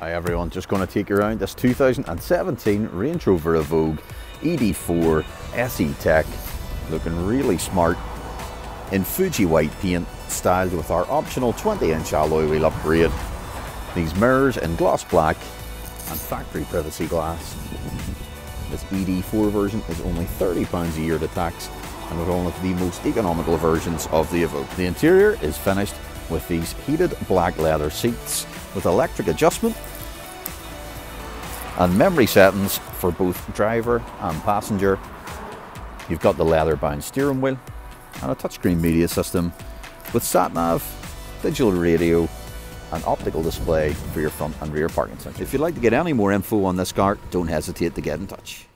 Hi everyone, just going to take you around this 2017 Range Rover Evoque ED4 SE Tech, looking really smart in Fuji white paint, styled with our optional 20 inch alloy wheel upgrade. These mirrors in gloss black and factory privacy glass. This ED4 version is only £30 a year to tax and with one of the most economical versions of the Evoque. The interior is finished with these heated black leather seats with electric adjustment and memory settings for both driver and passenger. You've got the leather bound steering wheel and a touchscreen media system with sat nav, digital radio and optical display for your front and rear parking sensors. If you'd like to get any more info on this car, don't hesitate to get in touch.